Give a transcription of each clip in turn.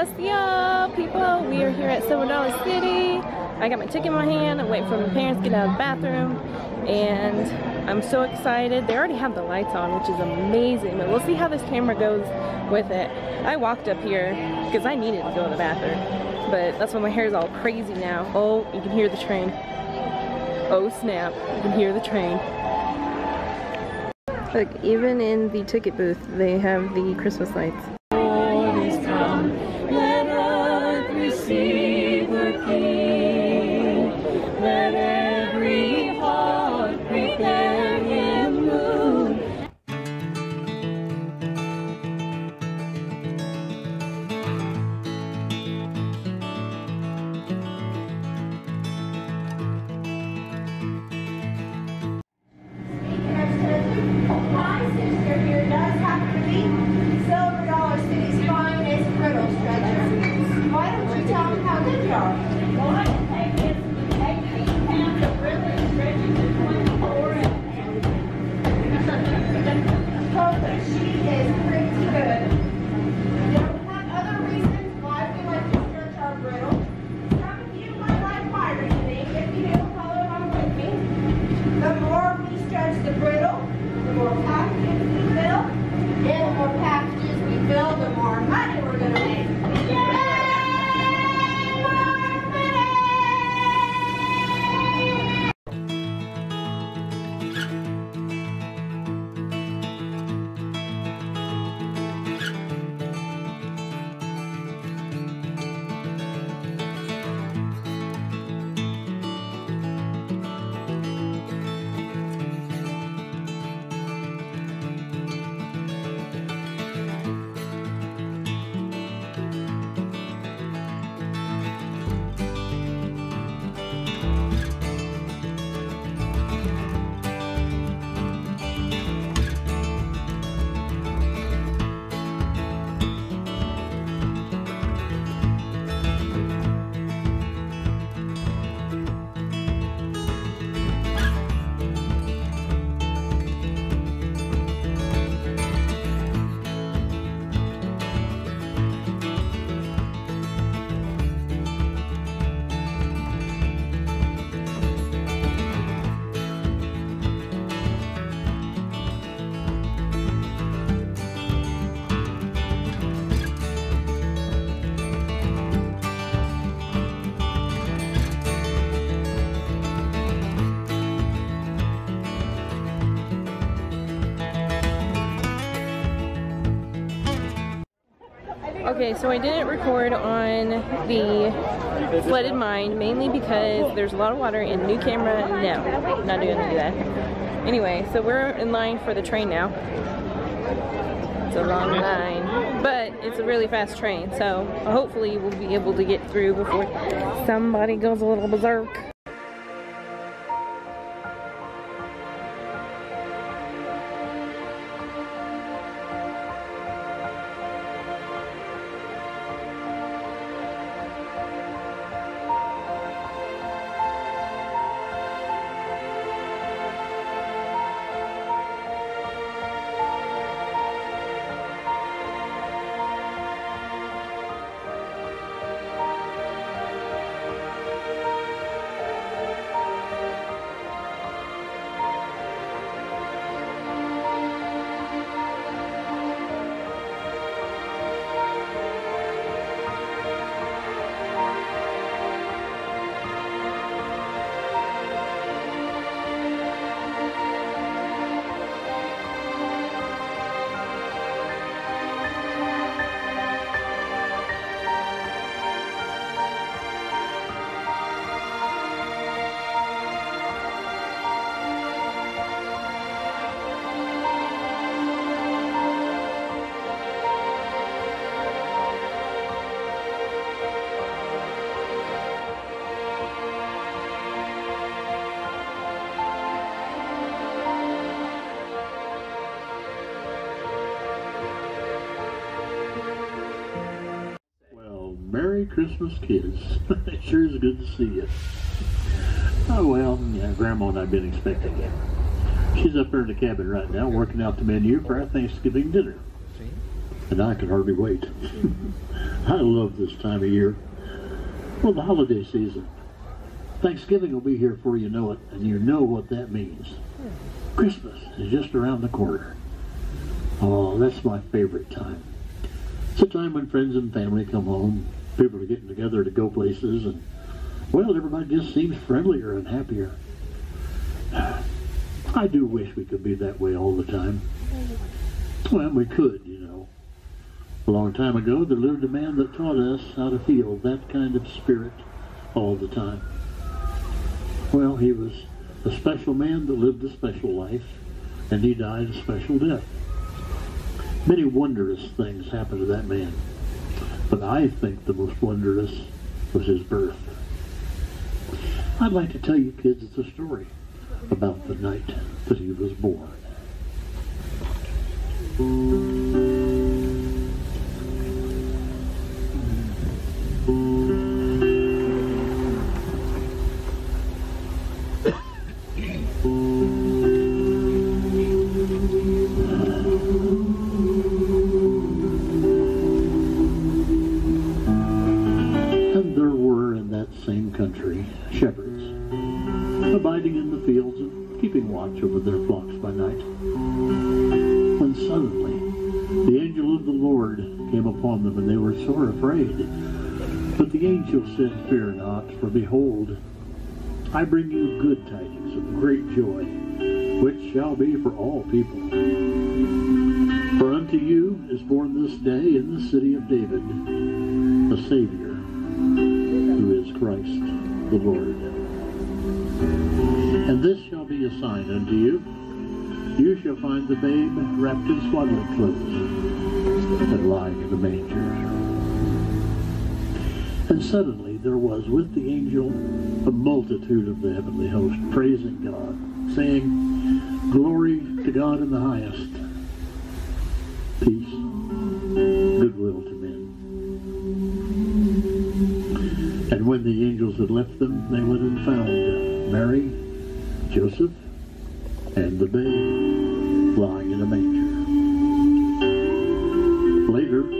What's people? We are here at Silver Dollar City. I got my ticket in my hand. I'm waiting for my parents to get out of the bathroom. And I'm so excited. They already have the lights on, which is amazing. But we'll see how this camera goes with it. I walked up here because I needed to go to the bathroom. But that's why my hair is all crazy now. Oh, you can hear the train. Oh snap, you can hear the train. Look, even in the ticket booth, they have the Christmas lights. Okay, so I didn't record on the flooded mine mainly because there's a lot of water and new camera, no, not doing that. Anyway, so we're in line for the train now. It's a long line, but it's a really fast train, so hopefully we'll be able to get through before somebody goes a little berserk. Christmas, kids. it sure is good to see you. Oh, well, yeah, Grandma and I have been expecting you. She's up there in the cabin right now working out the menu for our Thanksgiving dinner. and I can hardly wait. I love this time of year. Well, the holiday season. Thanksgiving will be here before you know it, and you know what that means. Christmas is just around the corner. Oh, that's my favorite time. It's a time when friends and family come home, people are getting together to go places, and, well, everybody just seems friendlier and happier. I do wish we could be that way all the time. Well, we could, you know. A long time ago, there lived a man that taught us how to feel that kind of spirit all the time. Well, he was a special man that lived a special life, and he died a special death. Many wondrous things happened to that man, but I think the most wondrous was his birth. I'd like to tell you kids a story about the night that he was born. The said, Fear not, for behold, I bring you good tidings of great joy, which shall be for all people. For unto you is born this day in the city of David a Savior, who is Christ the Lord. And this shall be a sign unto you. You shall find the babe wrapped in swaddling clothes and lying in a manger. And suddenly there was with the angel a multitude of the heavenly host praising God, saying, Glory to God in the highest, peace, goodwill to men. And when the angels had left them, they went and found Mary, Joseph, and the babe lying in a manger. Later,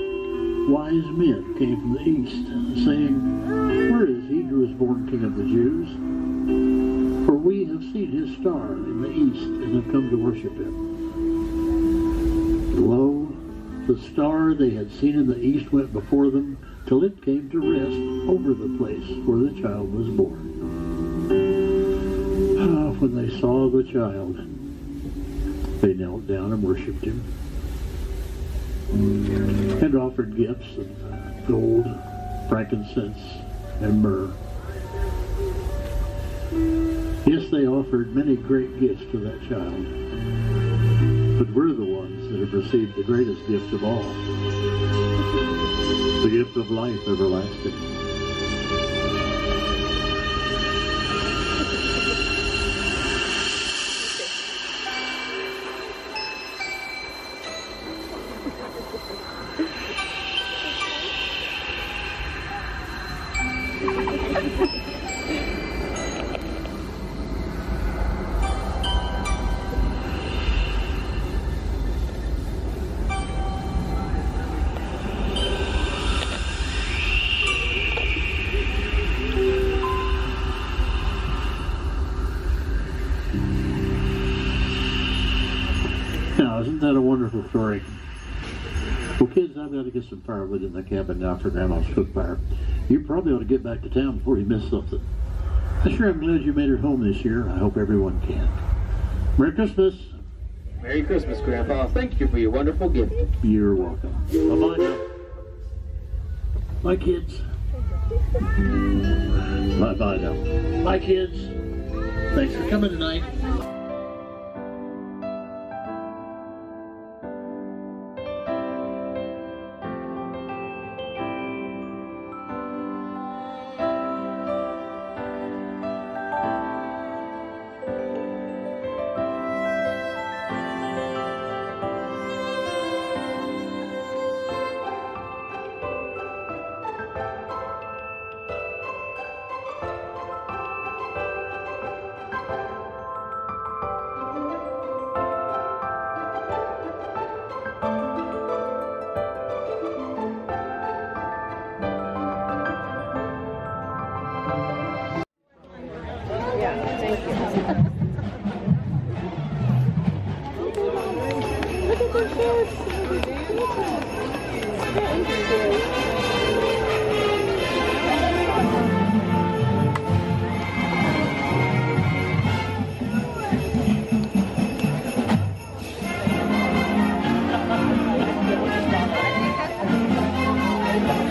wise men came from the east, saying, Where is he who is born King of the Jews? For we have seen his star in the east and have come to worship him. Lo, the star they had seen in the east went before them till it came to rest over the place where the child was born. Ah, when they saw the child, they knelt down and worshipped him and offered gifts of gold, frankincense, and myrrh. Yes, they offered many great gifts to that child, but we're the ones that have received the greatest gift of all, the gift of life everlasting. Story? Well, kids, I've got to get some firewood in the cabin now for Grandma's cook fire. You probably ought to get back to town before you miss something. I sure am glad you made it home this year. I hope everyone can. Merry Christmas. Merry Christmas, Grandpa. Thank you for your wonderful gift. You're welcome. Bye-bye now. Bye, kids. Bye-bye now. Bye, kids. Thanks for coming tonight. Oh,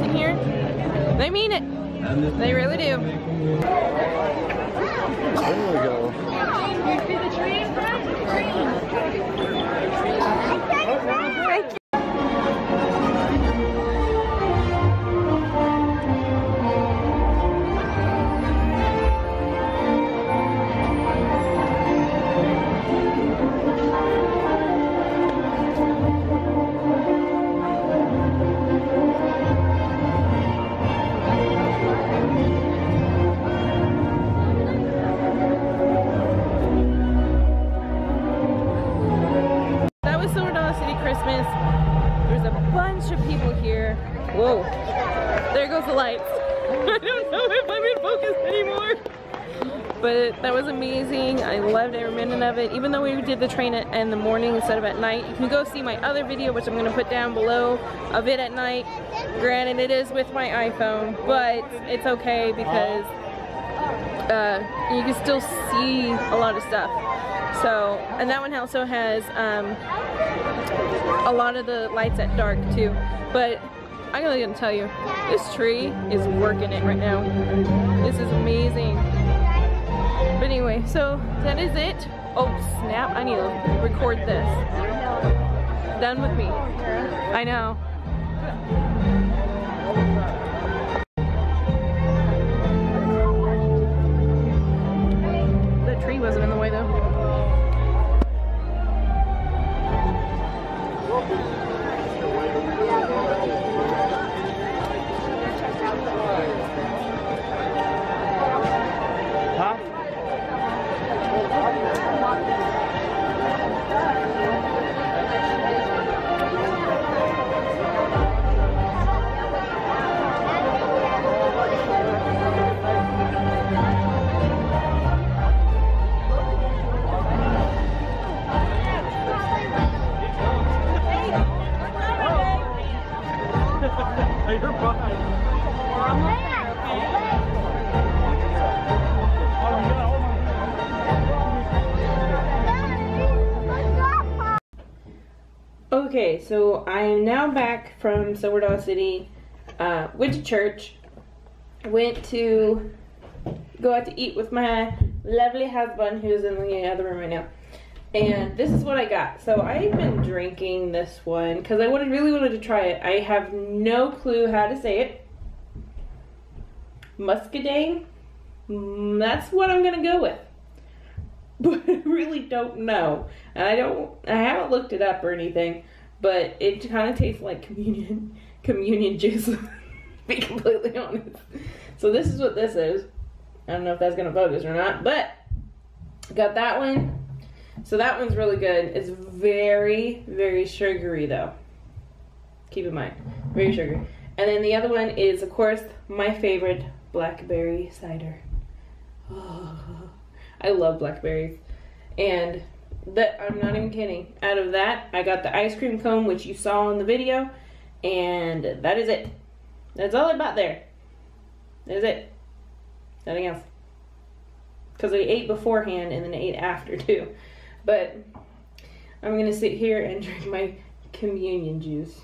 in here. They mean it. They really do. There we go. City Christmas. There's a bunch of people here. Whoa. There goes the lights. I don't know if I'm in focus anymore. But that was amazing. I loved every minute of it. Even though we did the train in the morning instead of at night, you can go see my other video, which I'm going to put down below, of it at night. Granted, it is with my iPhone, but it's okay because uh, you can still see a lot of stuff. So, and that one also has um, a lot of the lights at dark too. But I gotta gonna tell you, this tree is working it right now. This is amazing. But anyway, so that is it. Oh snap! I need to record this. Done with me. I know. From Silver Dollar City. Uh, went to church. Went to go out to eat with my lovely husband who's in the other room right now. And this is what I got. So I've been drinking this one because I wanted, really wanted to try it. I have no clue how to say it. Muscadine. Mm, That's what I'm gonna go with. But I really don't know. And I don't I haven't looked it up or anything, but it kind of tastes like communion communion juice. be completely honest. So this is what this is. I don't know if that's gonna focus or not, but got that one. So that one's really good. It's very, very sugary though. Keep in mind, very sugary. And then the other one is, of course, my favorite blackberry cider. I love blackberries. And that I'm not even kidding. Out of that, I got the ice cream cone, which you saw in the video, and that is it. That's all I bought there. That is it. Nothing else. Because I ate beforehand and then I ate after too. But I'm gonna sit here and drink my communion juice.